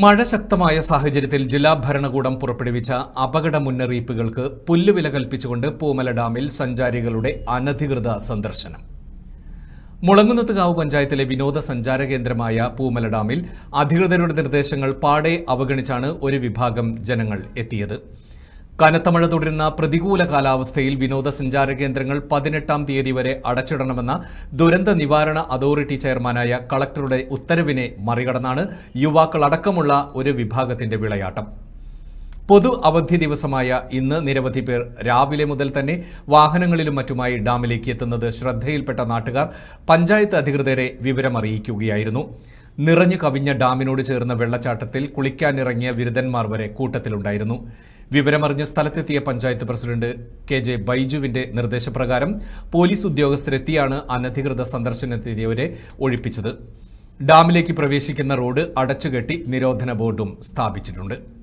മഴ ശക്തമായ സാഹചര്യത്തിൽ ജില്ലാ ഭരണകൂടം പുറപ്പെടുവിച്ച അപകട മുന്നറിയിപ്പുകൾക്ക് പുല്ലുവില കൽപ്പിച്ചുകൊണ്ട് പൂമല ഡാമിൽ സഞ്ചാരികളുടെ അനധികൃത സന്ദർശനം. മുളങ്ങുന്നത്തുകാവ് പഞ്ചായത്തിലെ വിനോദസഞ്ചാര കേന്ദ്രമായ പൂമല ഡാമിൽ അധികൃതരുടെ നിർദ്ദേശങ്ങൾ പാടെ അവഗണിച്ചാണ് ഒരു വിഭാഗം ജനങ്ങൾ എത്തിയത്. കനത്ത മഴ തുടരുന്ന പ്രതികൂല കാലാവസ്ഥയിൽ വിനോദസഞ്ചാര കേന്ദ്രങ്ങൾ പതിനെട്ടാം തീയതി വരെ അടച്ചിടണമെന്ന ദുരന്ത നിവാരണ അതോറിറ്റി ചെയർമാനായ കളക്ടറുടെ ഉത്തരവിനെ മറികടന്നാണ് യുവാക്കൾ അടക്കമുള്ള ഒരു വിഭാഗത്തിന്റെ വിളയാട്ടം. പൊതു അവധി ദിവസമായ ഇന്ന് നിരവധി പേർ രാവിലെ മുതൽ തന്നെ വാഹനങ്ങളിലും മറ്റുമായി ഡാമിലേക്ക് എത്തുന്നത് ശ്രദ്ധയിൽപ്പെട്ട നാട്ടുകാർ പഞ്ചായത്ത് അധികൃതരെ വിവരമറിയിക്കുകയായിരുന്നു. നിറഞ്ഞു കവിഞ്ഞ ഡാമിനോട് ചേർന്ന വെള്ളച്ചാട്ടത്തിൽ കുളിക്കാനിറങ്ങിയ വിരുദ്ധന്മാർ വരെ കൂട്ടത്തിലുണ്ടായിരുന്നു. വിവരമറിഞ്ഞ് സ്ഥലത്തെത്തിയ പഞ്ചായത്ത് പ്രസിഡന്റ് കെ ജെ ബൈജുവിന്റെ നിർദ്ദേശപ്രകാരം പോലീസ് ഉദ്യോഗസ്ഥരെത്തിയാണ് അനധികൃത സന്ദർശനത്തിനെതിരെ ഒഴിപ്പിച്ചത്. ഡാമിലേക്ക് പ്രവേശിക്കുന്ന റോഡ് അടച്ചുകെട്ടി നിരോധന ബോർഡും സ്ഥാപിച്ചിട്ടുണ്ട്.